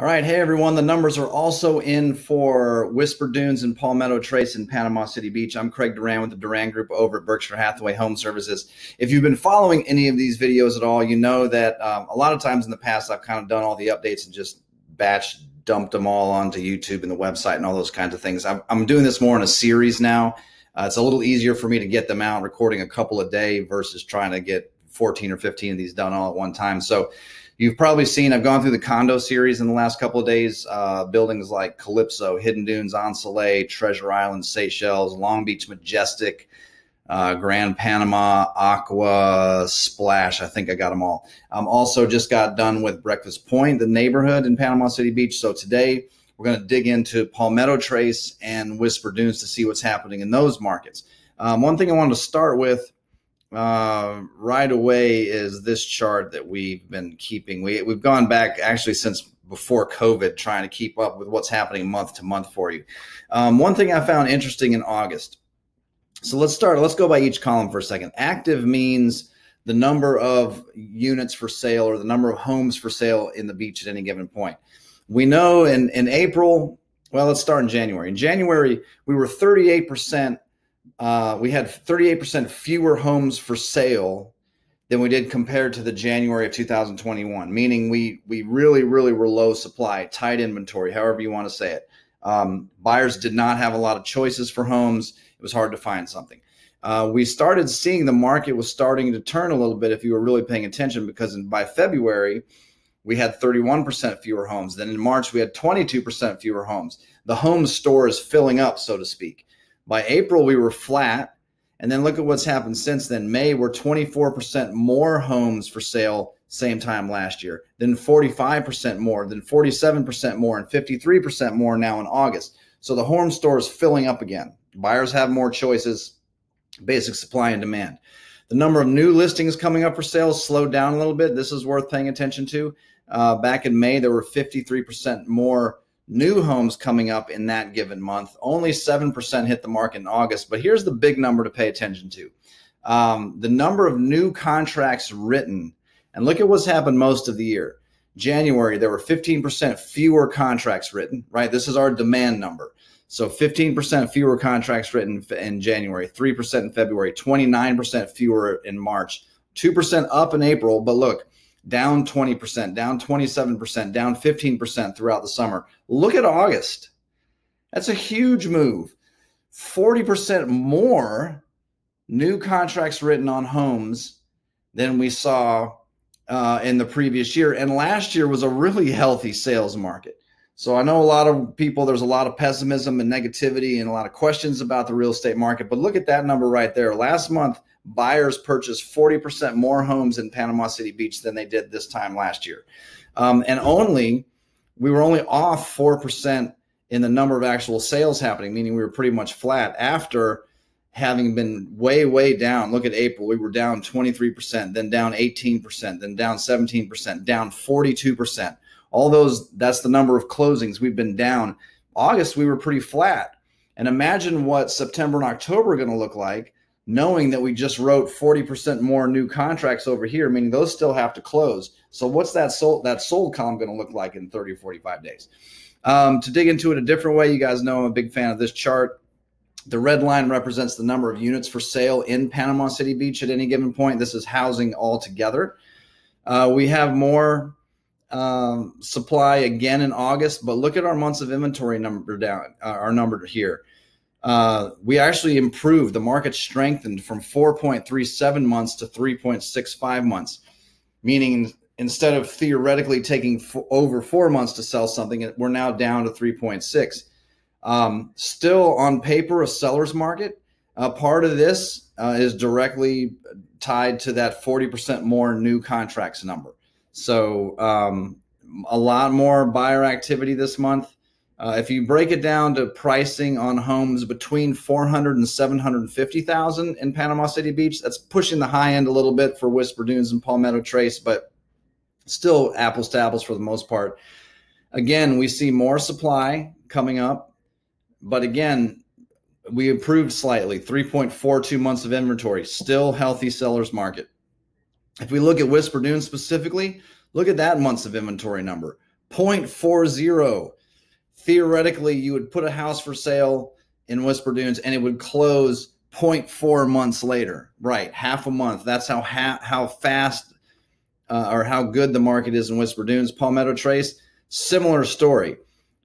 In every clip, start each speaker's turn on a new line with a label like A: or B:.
A: All right. Hey, everyone. The numbers are also in for Whisper Dunes and Palmetto Trace in Panama City Beach. I'm Craig Duran with the Duran Group over at Berkshire Hathaway Home Services. If you've been following any of these videos at all, you know that um, a lot of times in the past, I've kind of done all the updates and just batch dumped them all onto YouTube and the website and all those kinds of things. I'm, I'm doing this more in a series now. Uh, it's a little easier for me to get them out, recording a couple a day versus trying to get 14 or 15 of these done all at one time. So, You've probably seen, I've gone through the condo series in the last couple of days. Uh, buildings like Calypso, Hidden Dunes, On Treasure Island, Seychelles, Long Beach Majestic, uh, Grand Panama, Aqua, Splash. I think I got them all. Um, also, just got done with Breakfast Point, the neighborhood in Panama City Beach. So today we're going to dig into Palmetto Trace and Whisper Dunes to see what's happening in those markets. Um, one thing I wanted to start with uh, right away is this chart that we've been keeping. We, we've gone back actually since before COVID, trying to keep up with what's happening month to month for you. Um, one thing I found interesting in August. So let's start. Let's go by each column for a second. Active means the number of units for sale or the number of homes for sale in the beach at any given point. We know in, in April, well, let's start in January. In January, we were 38% uh, we had 38% fewer homes for sale than we did compared to the January of 2021, meaning we we really really were low supply, tight inventory, however you want to say it. Um, buyers did not have a lot of choices for homes. It was hard to find something. Uh, we started seeing the market was starting to turn a little bit if you were really paying attention because in, by February we had 31% fewer homes. Then in March we had 22% fewer homes. The home store is filling up, so to speak. By April, we were flat. And then look at what's happened since then. May, we're 24% more homes for sale same time last year, then 45% more, then 47% more, and 53% more now in August. So the home store is filling up again. Buyers have more choices, basic supply and demand. The number of new listings coming up for sale slowed down a little bit. This is worth paying attention to. Uh, back in May, there were 53% more new homes coming up in that given month. Only 7% hit the market in August. But here's the big number to pay attention to um, the number of new contracts written. And look at what's happened most of the year. January, there were 15% fewer contracts written, right? This is our demand number. So 15% fewer contracts written in January, 3% in February, 29% fewer in March, 2% up in April. But look, down 20%, down 27%, down 15% throughout the summer. Look at August. That's a huge move. 40% more new contracts written on homes than we saw uh, in the previous year. And last year was a really healthy sales market. So I know a lot of people, there's a lot of pessimism and negativity and a lot of questions about the real estate market. But look at that number right there. Last month, buyers purchased 40% more homes in Panama City Beach than they did this time last year. Um, and only, we were only off 4% in the number of actual sales happening, meaning we were pretty much flat after having been way, way down. Look at April, we were down 23%, then down 18%, then down 17%, down 42%. All those, that's the number of closings we've been down. August, we were pretty flat. And imagine what September and October are going to look like knowing that we just wrote 40% more new contracts over here, meaning those still have to close. So what's that sold that sold column going to look like in 30 or 45 days? Um, to dig into it a different way, you guys know I'm a big fan of this chart. The red line represents the number of units for sale in Panama City Beach at any given point. This is housing altogether. Uh, we have more um, supply again in August, but look at our months of inventory number down, uh, our number here uh, we actually improved. The market strengthened from 4.37 months to 3.65 months, meaning instead of theoretically taking over four months to sell something, we're now down to 3.6. Um, still on paper, a seller's market. Uh, part of this uh, is directly tied to that 40% more new contracts number. So um, a lot more buyer activity this month. Uh, if you break it down to pricing on homes between 400 and 750,000 in Panama City Beach, that's pushing the high end a little bit for Whisper Dunes and Palmetto Trace, but still apples to apples for the most part. Again, we see more supply coming up, but again, we improved slightly 3.42 months of inventory, still healthy sellers market. If we look at Whisper Dunes specifically, look at that months of inventory number 0.40. Theoretically, you would put a house for sale in Whisper Dunes and it would close 0.4 months later. Right, half a month. That's how ha- how fast uh, or how good the market is in Whisper Dunes. Palmetto Trace, similar story.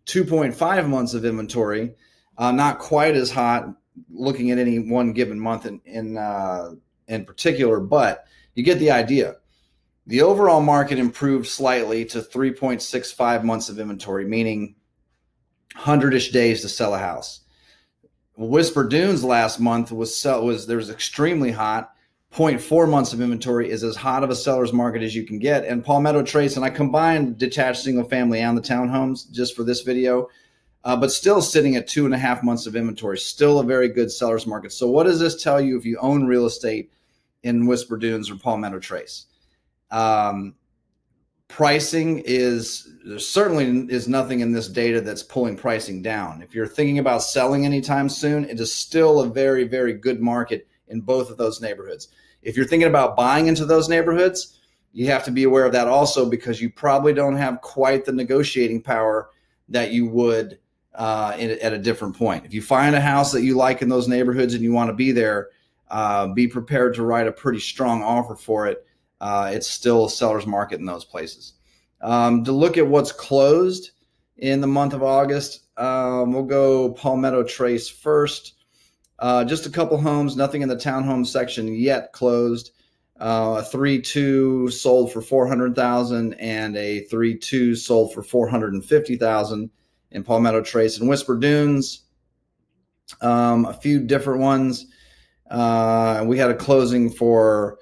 A: 2.5 months of inventory, uh, not quite as hot looking at any one given month in in, uh, in particular, but you get the idea. The overall market improved slightly to 3.65 months of inventory, meaning 100 ish days to sell a house. Whisper Dunes last month was sell was there was extremely hot. 0.4 months of inventory is as hot of a seller's market as you can get. And Palmetto Trace, and I combined detached single family and the townhomes just for this video, uh, but still sitting at two and a half months of inventory, still a very good seller's market. So, what does this tell you if you own real estate in Whisper Dunes or Palmetto Trace? Um, pricing is there certainly is nothing in this data that's pulling pricing down. If you're thinking about selling anytime soon, it is still a very, very good market in both of those neighborhoods. If you're thinking about buying into those neighborhoods, you have to be aware of that also because you probably don't have quite the negotiating power that you would uh, in, at a different point. If you find a house that you like in those neighborhoods and you want to be there, uh, be prepared to write a pretty strong offer for it. Uh, it's still a seller's market in those places. Um, to look at what's closed in the month of August, um, we'll go Palmetto Trace first. Uh, just a couple homes, nothing in the townhome section yet closed. Uh, a three two sold for four hundred thousand, and a three two sold for four hundred and fifty thousand in Palmetto Trace and Whisper Dunes. Um, a few different ones. Uh, we had a closing for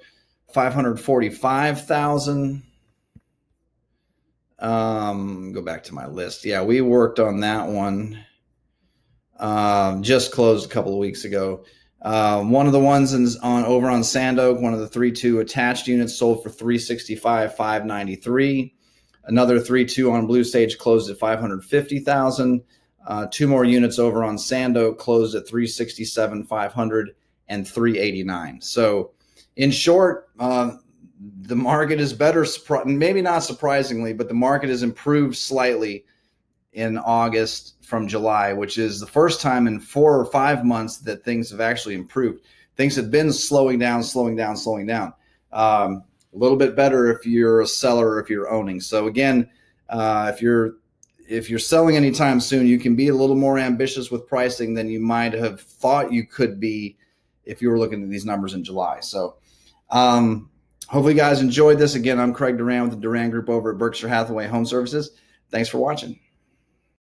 A: five hundred forty-five thousand. Um, go back to my list. Yeah, we worked on that one um, just closed a couple of weeks ago. Um, one of the ones in, on over on Sand Oak, one of the three two attached units sold for three sixty five five ninety three. Another three two on Blue Sage closed at five hundred fifty thousand. Uh, two more units over on Sand Oak closed at three sixty seven five hundred and three eighty nine. So, in short, uh, the market is better. Maybe not surprisingly, but the market has improved slightly in August from July, which is the first time in four or five months that things have actually improved. Things have been slowing down, slowing down, slowing down. Um, a little bit better if you're a seller if you're owning. So again, uh, if you're if you're selling anytime soon, you can be a little more ambitious with pricing than you might have thought you could be if you were looking at these numbers in July. So um, hopefully you guys enjoyed this. Again, I'm Craig Duran with the Duran Group over at Berkshire Hathaway Home Services. Thanks for watching.